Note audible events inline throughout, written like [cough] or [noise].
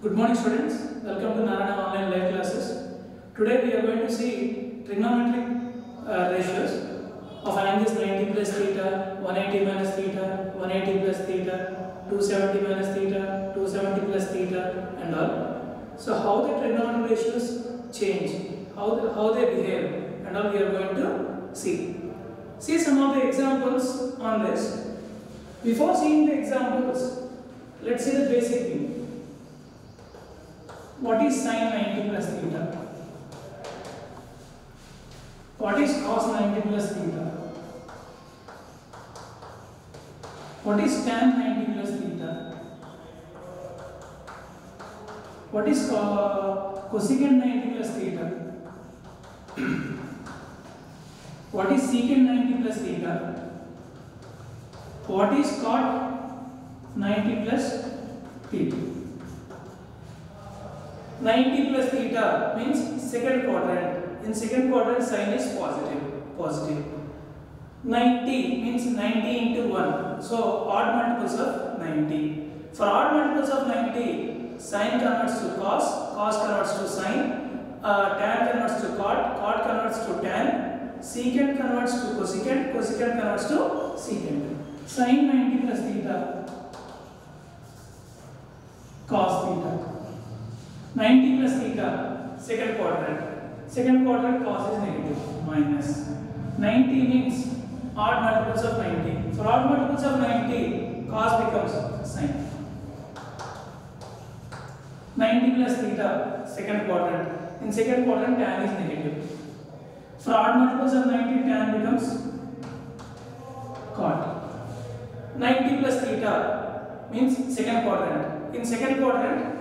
Good morning students, welcome to Narayana online live classes. Today we are going to see trigonometric uh, ratios of angles 90 plus theta, 180 minus theta, 180 plus theta, 270 minus theta, 270 plus theta and all. So how the trigonometric ratios change, how, the, how they behave and all we are going to see. See some of the examples on this. Before seeing the examples, let's see the basic thing. What is sine 90 plus theta? What is cos 90 plus theta? What is tan 90 plus theta? What is co- cosecant 90 plus theta? [clears throat] what is secant 90 plus theta? What is cot 90 plus theta? 90 plus theta means second quadrant. In second quadrant, sine is positive. Positive. 90 means 90 into 1. So odd multiples of 90. For odd multiples of 90, sine converts to cos, cos converts to sine, uh, tan converts to cot, cot converts to tan, secant converts to cosecant, cosecant converts to secant. Sine 90 plus theta, 90 plus theta, second quadrant. Second quadrant cos is negative, minus. 90 means odd multiples of 90. For odd multiples of 90, cos becomes sine. 90 plus theta, second quadrant. In second quadrant, tan is negative. For odd multiples of 90, tan becomes cot. 90 plus theta means second quadrant. In second quadrant,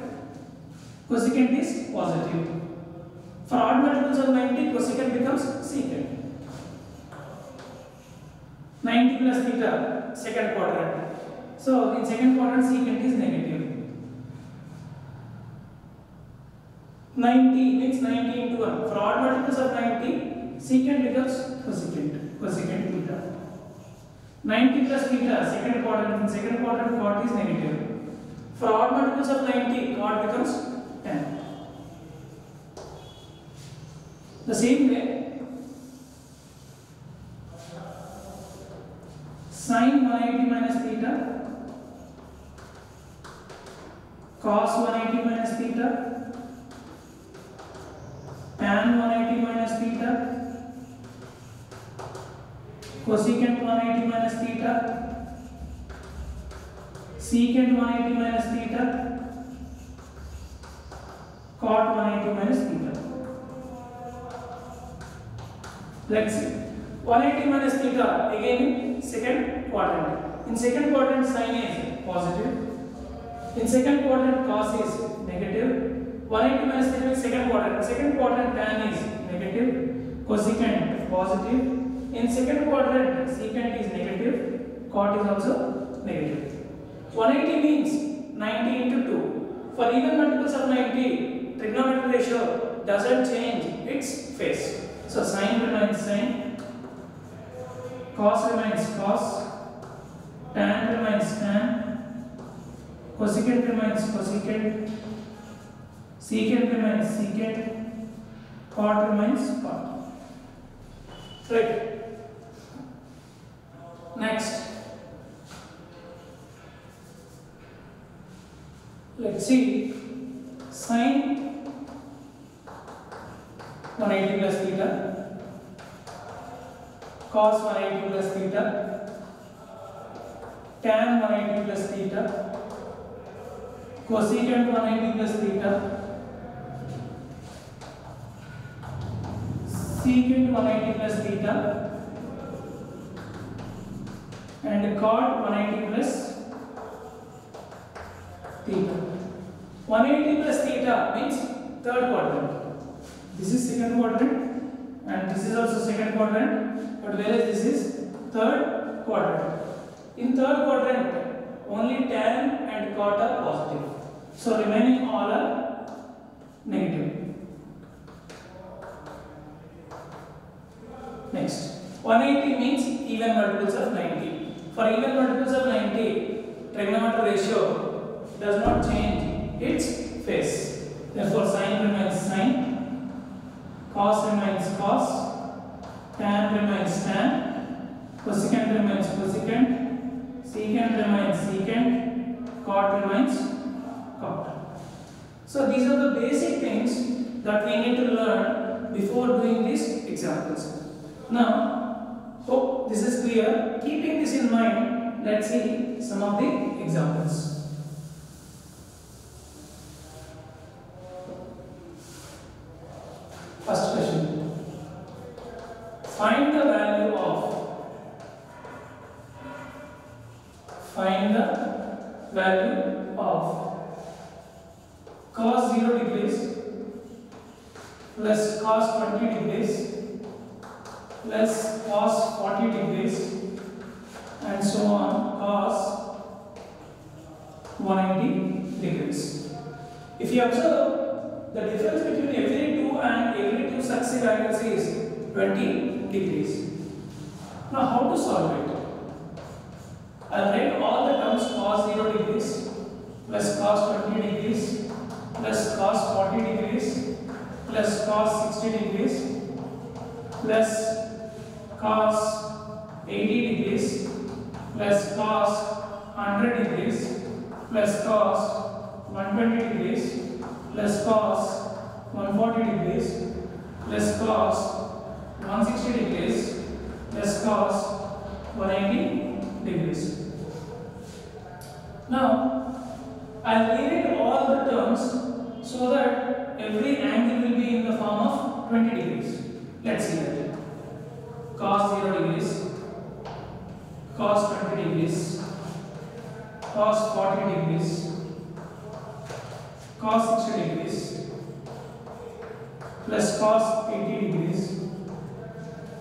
cosecant is positive. For odd multiples of 90, cosecant becomes secant. 90 plus theta, second quadrant. So in second quadrant, secant is negative. 90 means 90 into 1. For odd multiples of 90, secant becomes cosecant. Cosecant theta. 90 plus theta, second quadrant. In second quadrant, cot is negative. For odd multiples of 90, cot becomes 10. The same way, sine 180 minus theta, cos 180 minus theta, tan 180 minus theta, cosecant 180 minus theta, secant 180 minus theta, cot 180 minus theta. Let's see. 180 minus theta again in second quadrant. In second quadrant sine is positive. In second quadrant cos is negative. 180 minus theta is second quadrant. Second quadrant tan is negative. Cosecant positive. In second quadrant secant is negative. Cot is also negative. 180 means 90 into 2. For even multiples of 90, trigonometric ratio doesn't change its face. So sine remains sine, cos remains cos, tan remains tan, cosecant remains cosecant, secant remains secant, cot remains cot. Right. Next. Let's see sine 180 plus theta, cos 180 plus theta, tan 180 plus theta, cosecant 180 plus theta, secant 180 plus theta, and cot 180 plus theta. 180 plus theta means third quadrant. This is second quadrant and this is also second quadrant but whereas this is third quadrant. In third quadrant only tan and cot are positive. So remaining all are negative. Next 180 means even multiples of 90. For even multiples of 90 trigonometric ratio does not change its phase. Therefore, sine remains sine, cos remains cos, tan remains tan, cosecant remains cosecant, secant remains secant, cot remains cot. So these are the basic things that we need to learn before doing these examples. Now, hope this is clear. Keeping this in mind, let's see some of the examples. First question. Find the value of find the value of cos 0 degrees plus cos 20 degrees plus cos 40 degrees and so on cos 180 degrees. If you observe the difference between every two and every two successive angles is 20 degrees. Now how to solve it? I'll write all the terms cos 0 degrees plus cos 20 degrees plus cos 40 degrees plus cos 60 degrees plus cos 80 degrees plus cos 100 degrees plus cos 120 degrees plus cos 140 degrees plus cos 160 degrees plus cos 180 degrees. Now, I'll rewrite all the terms so that every angle will be in the form of 20 degrees. Let's see that. degrees, cos 40 degrees, cos 60 degrees, plus cos 80 degrees,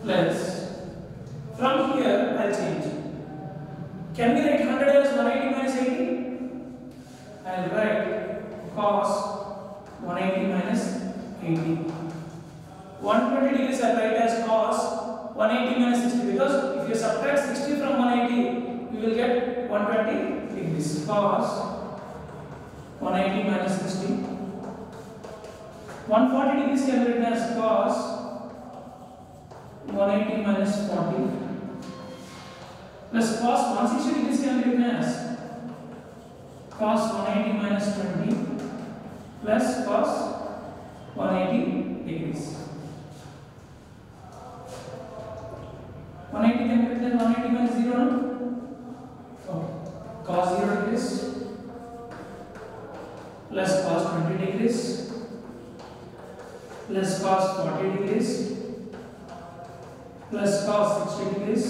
plus, from here I'll change. Can we write 100 as 180 minus 80? I will write cos 180 minus 80. 120 degrees I write as cos 180 minus 60 because if you subtract 60 from 180 you will get 120 degrees. Cos 180 minus 60. 140 degrees can be written as cos 180 minus 40 plus cos 160 degrees can be written as cos 180 minus 20 plus cos 180 degrees. 180 can be written as 180 minus 0 no? Degrees plus cos 40 degrees plus cos 60 degrees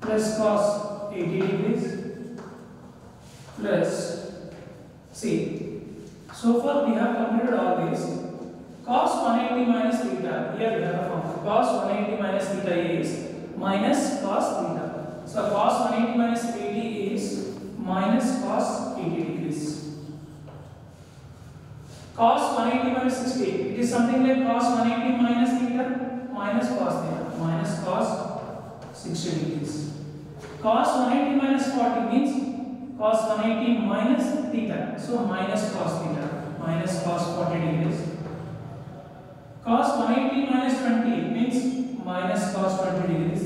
plus cos 80 degrees plus c. so far we have completed all these. Cos 180 minus theta. Here we have a formula. Cos 180 minus theta is minus cos theta. So cos 180 minus 80 is minus cos 80 degrees cos 180 minus 60 it is something like cos 180 minus theta minus cos theta minus cos 60 degrees. Cos 180 minus 40 means cos 180 minus theta. So minus cos theta minus cos 40 degrees. Cos 180 minus 20 means minus cos 20 degrees.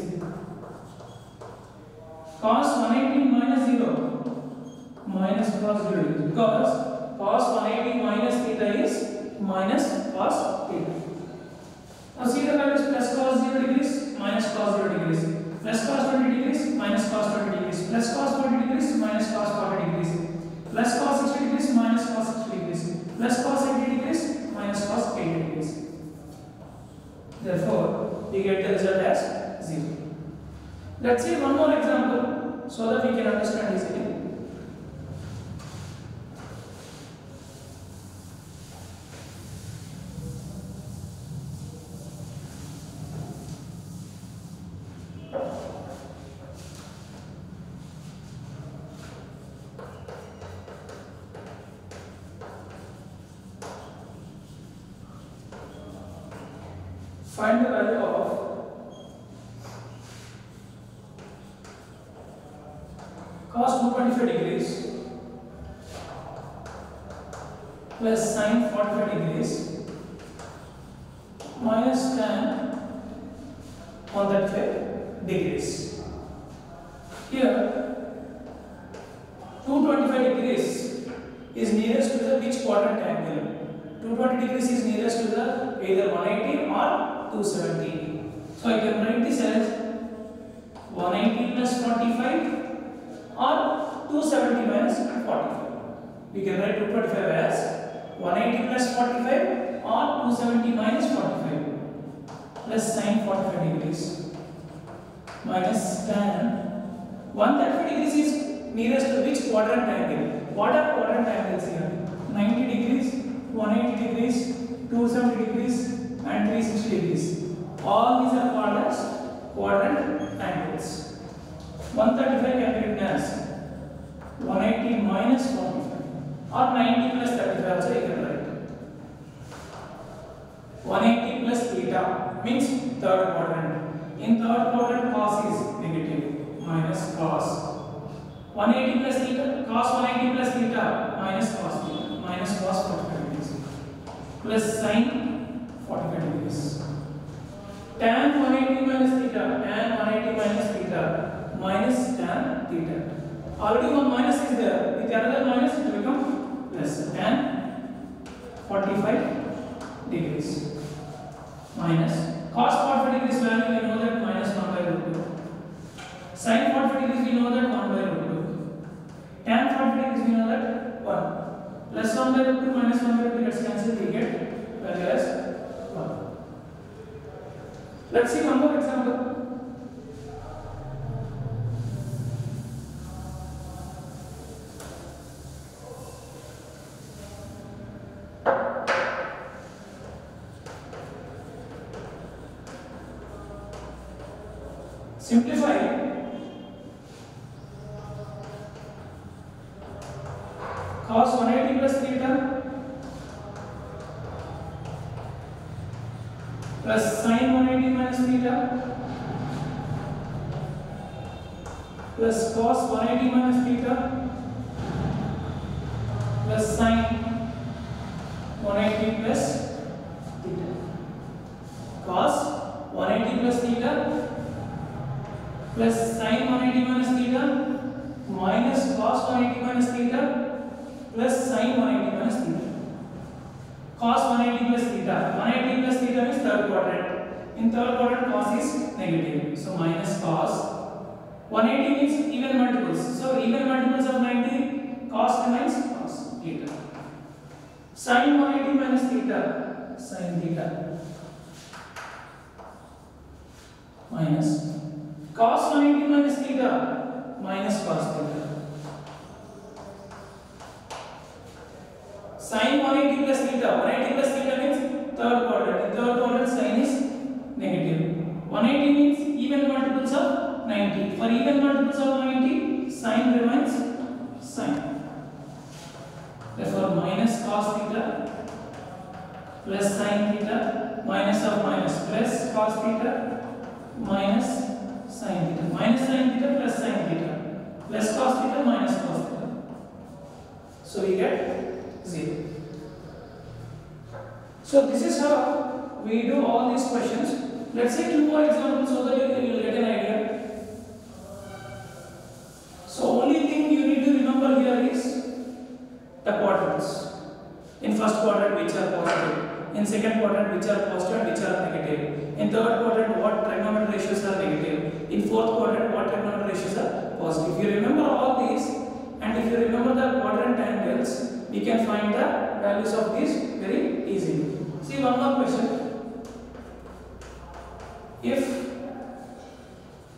Cos 180 minus 0 minus cos 0 degrees because cos 180 minus theta is minus cos theta. Now see the values plus cos 0 degrees minus cos 0 degrees. Plus cos 20 degrees minus cos 20 degrees. Plus cos 40 degrees minus cos 40 degrees. Plus cos 60 degrees minus cos 60 degrees. Plus cos 80 degrees minus cos 80 degrees. Therefore we get the result as 0 let's see one more example so that we can understand easily find the value of cos 225 degrees plus sine 45 degrees minus tan 135 degrees. Here 225 degrees is nearest to the which quadrant angle? 220 degrees is nearest to the either 180 or 270. So I can write this as 180 plus 45 or 270 minus 45. We can write 225 as 180 plus 45 or 270 minus 45 plus sine 45 degrees minus tan 135 degrees is nearest to which quadrant angle? What are quadrant angles here? 90 degrees, 180 degrees, 270 degrees and 360 degrees. All these are called as quadrant angles. 135 can be written as 180 minus 45 or 90 plus 35 also you can write. 180 plus theta means third quadrant. In third quadrant cos is negative minus cos. 180 plus theta cos 180 plus theta minus cos theta minus cos 45 degrees plus sin 45 degrees. Tan 180 minus theta tan 180 minus theta minus tan theta. Already one minus is there. With another minus it will become plus tan 45 degrees minus cos 45 degrees value we know that minus 1 by root 2. Sin 45 degrees we know that 1 by root 2. Tan 45 degrees we know that 1. Plus 1 by root 2 minus 1 by root 2 gets cancelled we get value as 1. Let's see one more example. Simplify. Cos 180 plus theta plus sin 180 minus theta plus cos 180 minus theta plus sin 180 plus theta. Cos 180 plus theta plus sin 180 minus theta minus cos 180 minus theta plus sin 180 minus theta. Cos 180 plus theta. 180 plus theta means third quadrant. In third quadrant cos is negative. So minus cos. 180 means even multiples. So even multiples of 90 cos remains cos theta. Sin 180 minus theta. Sin theta. Minus cos 180 minus theta minus cos theta. Sin 180 plus theta. 180 plus theta means third quadrant. In third quadrant sin is negative. 180 means even multiples of 90. For even multiples of 90, sine remains sin. Therefore minus cos theta plus sine theta minus of minus plus cos theta minus sine theta minus sine theta plus sine theta plus cos theta minus cos theta. So we get 0. So this is how we do all these questions. Let's say two more examples so that you will get an idea. So only thing you need to remember here is the quadrants. In first quadrant which are positive, in second quadrant which are positive which are negative. In third quadrant what trigonometric ratios are negative. In fourth quadrant what trigonometric ratios are positive. If you remember all these and if you remember the quadrant angles, we can find the values of these very easily. See one more question. If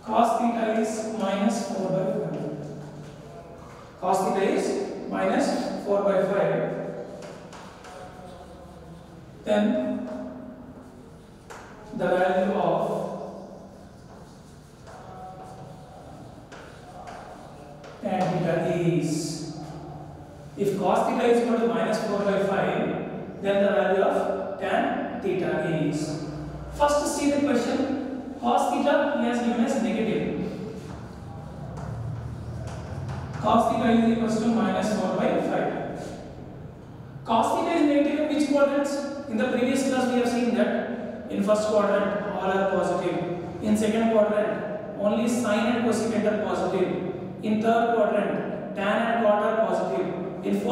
cos theta is minus 4 by 5, cos theta is minus 4 by 5, then the value of tan theta is if cos theta is equal to minus 4 by 5 then the value of tan theta is first see the question cos theta he has given as negative cos theta is equal to minus 4 by 5 cos theta is negative in which quadrants? In the previous class we have seen that in first quadrant all are positive. In second quadrant only sine and cosecant are positive. In third quadrant tan and.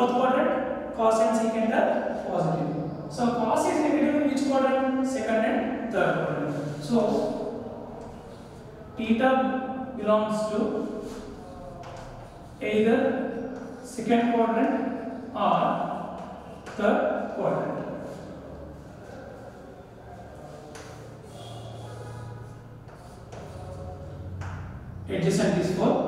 Fourth quadrant cos and secant are positive. So cos is negative in which quadrant? Second and third quadrant. So theta belongs to either second quadrant or third quadrant. Adjacent is for